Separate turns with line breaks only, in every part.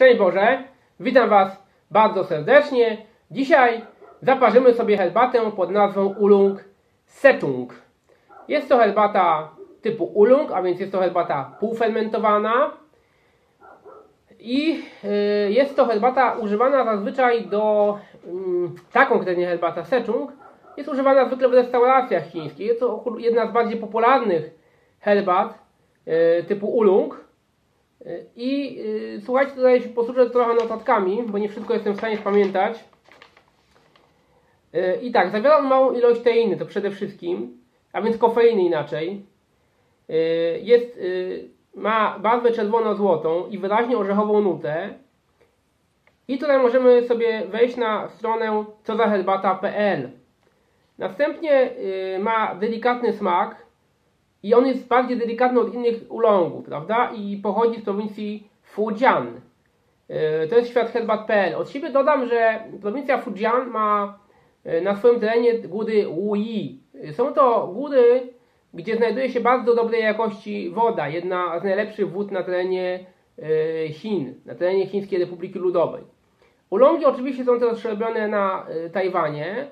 Szczęść Boże, witam Was bardzo serdecznie. Dzisiaj zaparzymy sobie herbatę pod nazwą Ulung Setung. Jest to herbata typu Ulung, a więc jest to herbata półfermentowana. I y, jest to herbata używana zazwyczaj do, mm, ta konkretnie herbata Setung, jest używana zwykle w restauracjach chińskich. Jest to jedna z bardziej popularnych herbat y, typu Ulung. I yy, słuchajcie, tutaj się posłużę trochę notatkami, bo nie wszystko jestem w stanie spamiętać. Yy, I tak, zawiera on małą ilość teiny, to przede wszystkim, a więc kofeiny inaczej. Yy, jest, y, ma barwę czerwono-złotą i wyraźnie orzechową nutę. I tutaj możemy sobie wejść na stronę cozaherbata.pl. Następnie y, ma delikatny smak, i on jest bardziej delikatny od innych ulongów, prawda? I pochodzi z prowincji Fujian. E, to jest świat herbat.pl. Od siebie dodam, że prowincja Fujian ma e, na swoim terenie góry Wuyi. Są to góry, gdzie znajduje się bardzo dobrej jakości woda. Jedna z najlepszych wód na terenie e, Chin, na terenie Chińskiej Republiki Ludowej. Ulongi oczywiście są też robione na Tajwanie,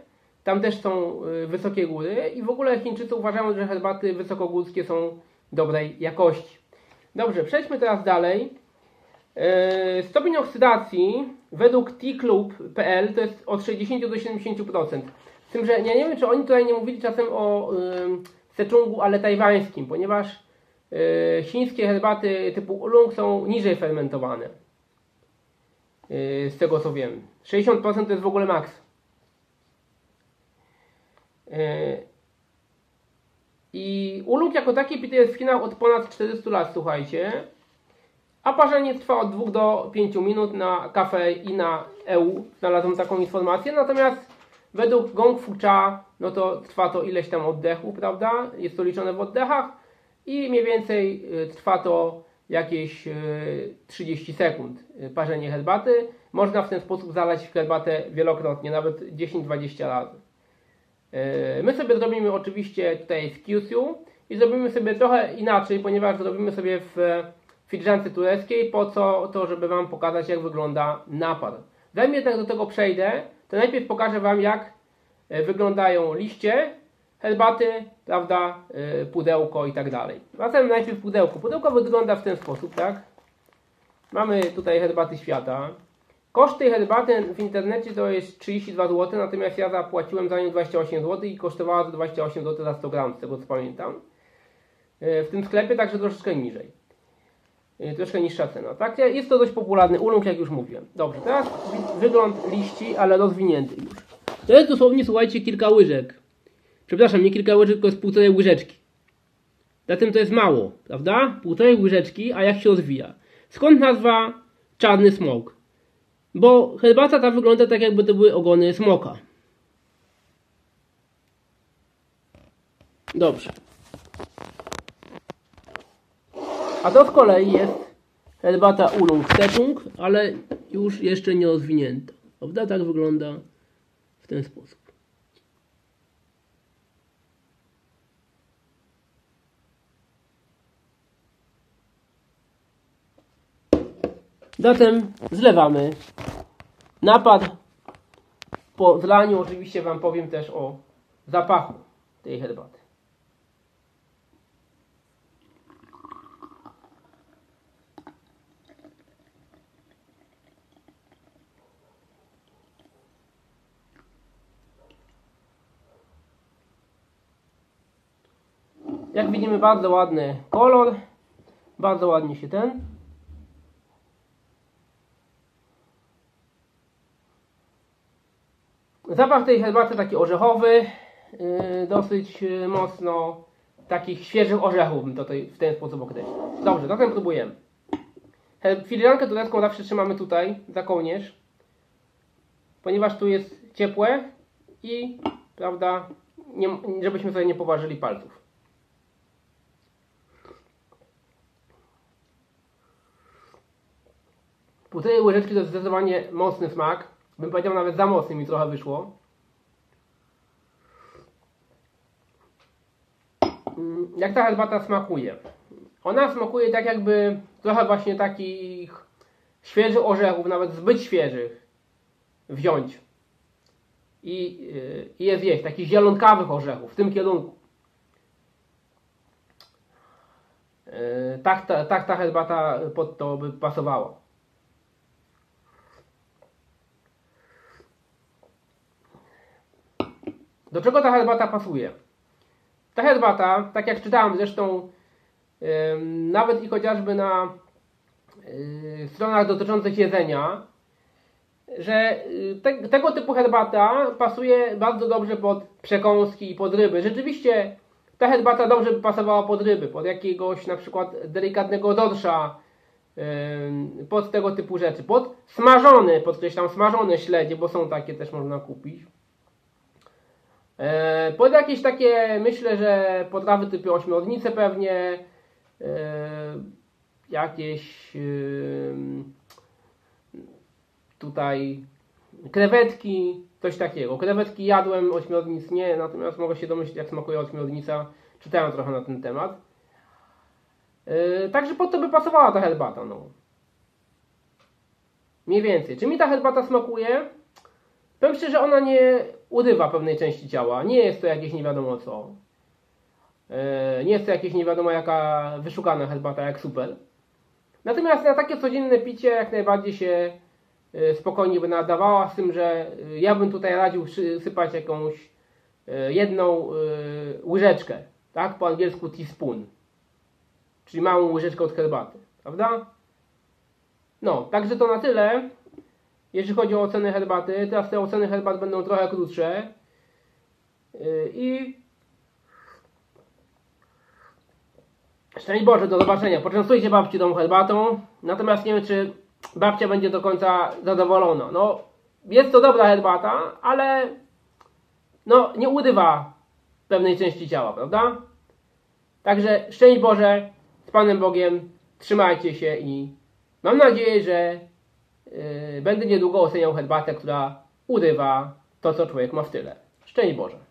tam też są y, wysokie góry i w ogóle Chińczycy uważają, że herbaty wysokogórskie są dobrej jakości. Dobrze, przejdźmy teraz dalej. Y, stopień oksydacji według tclub.pl to jest od 60 do 70%. Z tym, że ja nie wiem, czy oni tutaj nie mówili czasem o y, seczungu, ale tajwańskim, ponieważ chińskie herbaty typu ulung są niżej fermentowane. Z tego co wiem. 60% to jest w ogóle maks. E, I uluk jako taki pity jest w Chinach od ponad 400 lat, słuchajcie. A parzenie trwa od 2 do 5 minut na kafe i na EU. Znalazłem taką informację. Natomiast według Gong Fu Cha, no to trwa to ileś tam oddechów, prawda? Jest to liczone w oddechach i mniej więcej e, trwa to jakieś 30 e, sekund parzenie herbaty. Można w ten sposób zalać herbatę wielokrotnie, nawet 10-20 razy. E, my sobie zrobimy oczywiście tutaj z QSU i zrobimy sobie trochę inaczej, ponieważ zrobimy sobie w filiżance tureckiej, po co to, żeby Wam pokazać jak wygląda napar. Zanim jednak do tego przejdę, to najpierw pokażę Wam jak e, wyglądają liście, herbaty, prawda, e, pudełko i tak dalej. Zatem najpierw pudełko. Pudełko wygląda w ten sposób, tak? Mamy tutaj herbaty świata. Koszt tej herbaty w internecie to jest 32 zł, natomiast ja zapłaciłem za nią 28 zł i kosztowała to 28 zł za 100 gram, z tego co pamiętam. E, w tym sklepie także troszeczkę niżej. E, troszkę niższa cena. Tak? Jest to dość popularny ulung, jak już mówiłem. Dobrze, teraz wygląd liści, ale rozwinięty już. To jest dosłownie, słuchajcie, kilka łyżek. Przepraszam, nie kilka łyżek, tylko jest półtorej łyżeczki. Zatem to jest mało, prawda? Półtorej łyżeczki, a jak się rozwija? Skąd nazwa czarny smok? Bo herbata ta wygląda tak jakby to były ogony smoka. Dobrze. A to z kolei jest herbata Ulung Tepung, ale już jeszcze nie rozwinięta. Prawda? Tak wygląda w ten sposób. Zatem zlewamy napad. Po zlaniu oczywiście Wam powiem też o zapachu tej herbaty. Jak widzimy bardzo ładny kolor, bardzo ładnie się ten Zapach tej herbaty taki orzechowy, yy, dosyć yy, mocno takich świeżych orzechów bym to tutaj w ten sposób określił. Dobrze, zatem próbujemy. Filiżankę turecką zawsze trzymamy tutaj, za kołnierz, ponieważ tu jest ciepłe i, prawda, nie, żebyśmy sobie nie poważyli palców. Półtorej łyżeczki to jest zdecydowanie mocny smak bym powiedział nawet za mocny mi trochę wyszło. Mm, jak ta herbata smakuje? Ona smakuje tak jakby trochę właśnie takich świeżych orzechów, nawet zbyt świeżych, wziąć i, yy, i je zjeść, takich zielonkawych orzechów, w tym kierunku. Yy, tak, ta, tak ta herbata pod to by pasowała. Do czego ta herbata pasuje? Ta herbata, tak jak czytałem zresztą, yy, nawet i chociażby na yy, stronach dotyczących jedzenia, że yy, te, tego typu herbata pasuje bardzo dobrze pod przekąski i pod ryby. Rzeczywiście ta herbata dobrze by pasowała pod ryby, pod jakiegoś na przykład delikatnego dorsza, pod tego typu rzeczy. Pod smażone, podkreślam, smażone śledzie, bo są takie też można kupić. E, pod jakieś takie, myślę, że potrawy typu ośmiornice pewnie, e, jakieś e, tutaj krewetki, coś takiego. Krewetki jadłem, ośmiornic nie, natomiast mogę się domyślić jak smakuje ośmiornica. Czytałem trochę na ten temat. Także pod to by pasowała ta herbata, no. Mniej więcej. Czy mi ta herbata smakuje? Powiem szczerze, ona nie urywa pewnej części ciała. Nie jest to jakieś nie wiadomo co. E, nie jest to jakieś nie wiadomo jaka wyszukana herbata, jak super. Natomiast na takie codzienne picie jak najbardziej się e, spokojnie by nadawała, z tym, że e, ja bym tutaj radził sypać jakąś jedną łyżeczkę, tak? Po angielsku teaspoon. Czyli małą łyżeczkę od herbaty, prawda? No, także to na tyle. Jeśli chodzi o oceny herbaty, teraz te oceny herbat będą trochę krótsze. Yy, I Szczęść Boże, do zobaczenia. Poczęstujcie babci tą herbatą. Natomiast nie wiem, czy babcia będzie do końca zadowolona. No, jest to dobra herbata, ale no, nie udywa pewnej części ciała, prawda? Także szczęść Boże, z Panem Bogiem, trzymajcie się i mam nadzieję, że będę niedługo oceniał herbatę, która urywa to, co człowiek ma w tyle. Szczęść Boże.